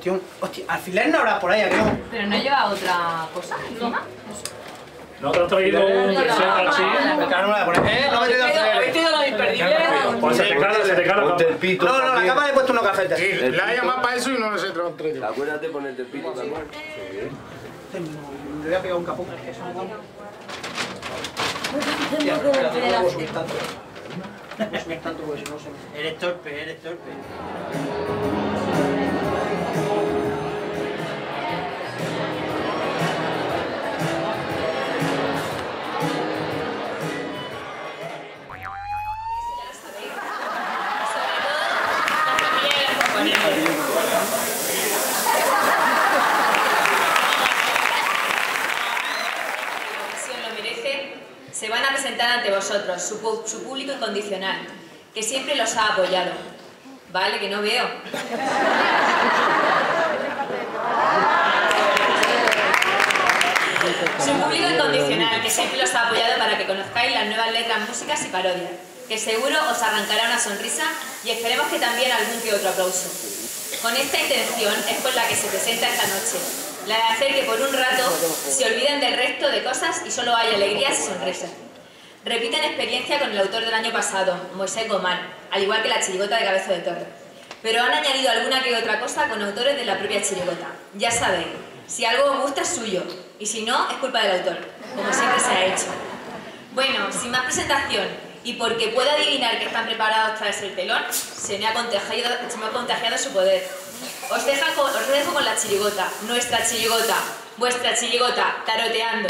cuestión... Hostia, alfiler no habrá por ahí, ¿a no? Pero no lleva otra cosa encima. ¿No te has traído un set así? Claro, no me voy a poner. ¿Eh? No me he traído la imperdible? Pues se te cala, se te cala. Ponte el pito No, no, la cama le he puesto unos cajetes. Sí, la ha llamado para eso y no les he traído. Acuérdate de ponerte el pito también. Le voy a pegar un capón. que son Tengo que se me... Eres torpe, eres torpe. Se van a presentar ante vosotros, su, su público incondicional, que siempre los ha apoyado. Vale, que no veo. Su público incondicional, que siempre los ha apoyado para que conozcáis las nuevas letras, músicas y parodias, que seguro os arrancará una sonrisa y esperemos que también algún que otro aplauso. Con esta intención es con la que se presenta esta noche, la de hacer que por un rato se olviden del resto de cosas y solo haya alegrías y sonrisas. Repiten experiencia con el autor del año pasado, Moisés Gomar, al igual que la chirigota de Cabezo de Torre. Pero han añadido alguna que otra cosa con autores de la propia chirigota. Ya sabéis, si algo os gusta es suyo, y si no, es culpa del autor, como siempre se ha hecho. Bueno, sin más presentación, y porque puedo adivinar que están preparados tras el telón, se me ha contagiado, su poder. Os, os dejo con la chirigota, nuestra chirigota, vuestra chirigota, taroteando.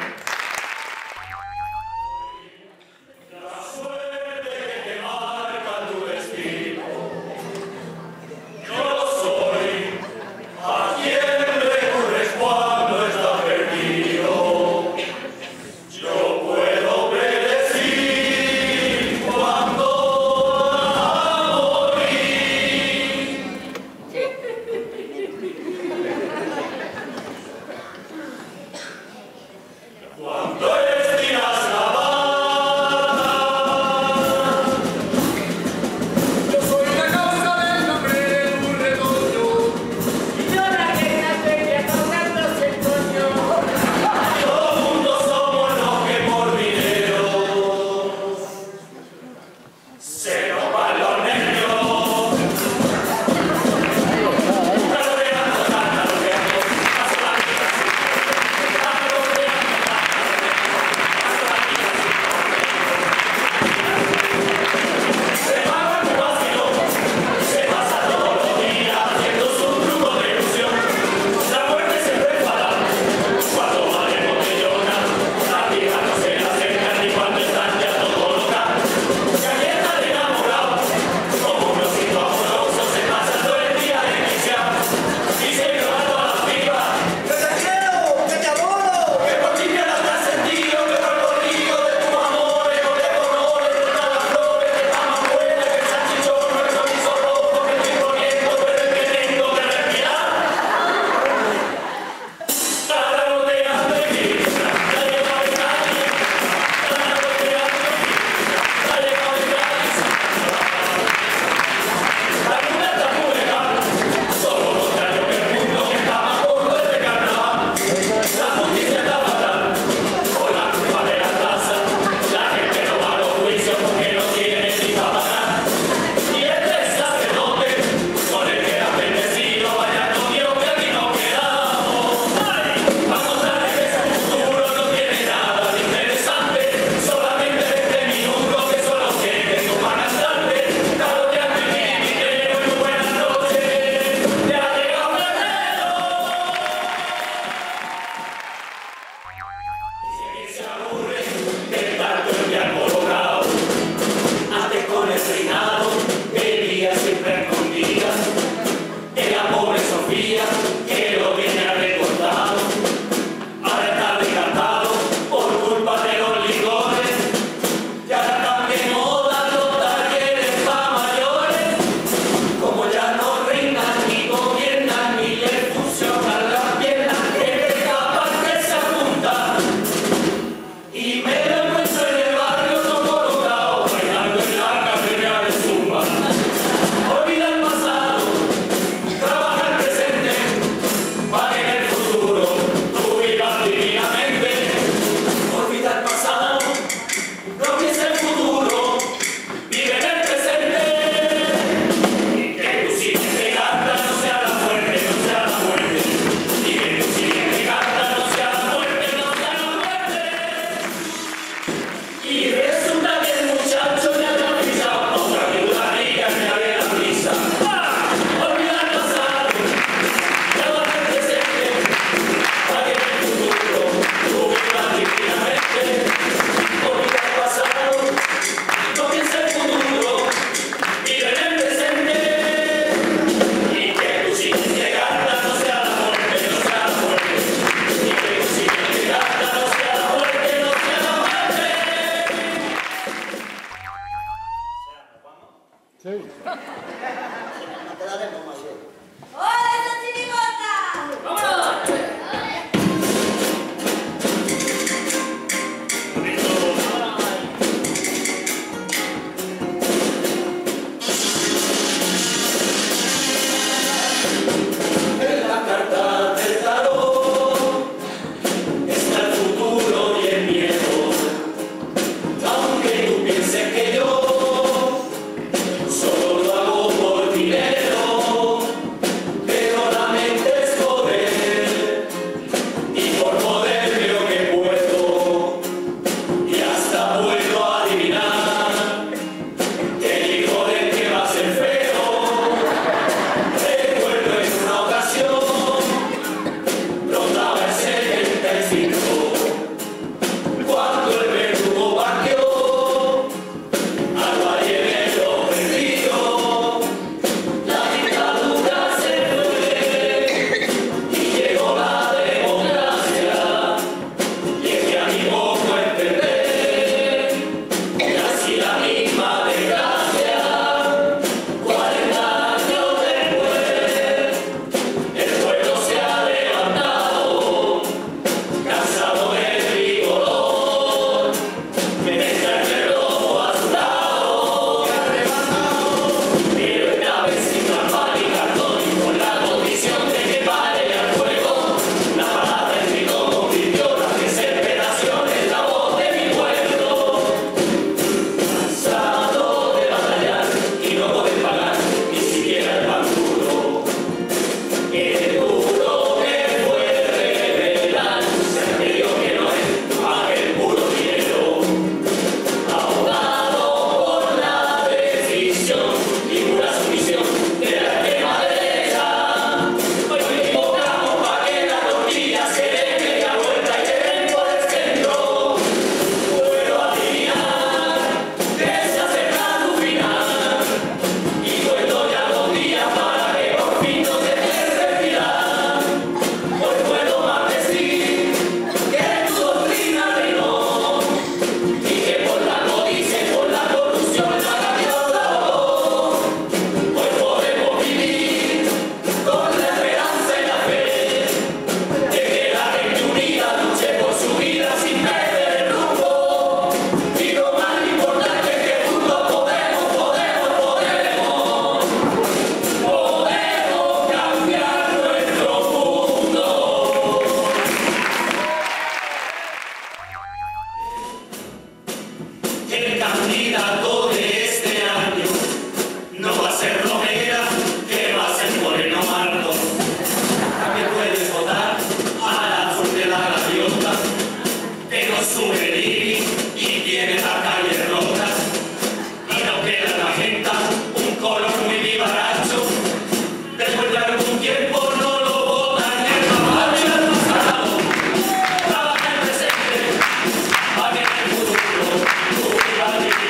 Hallelujah.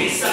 office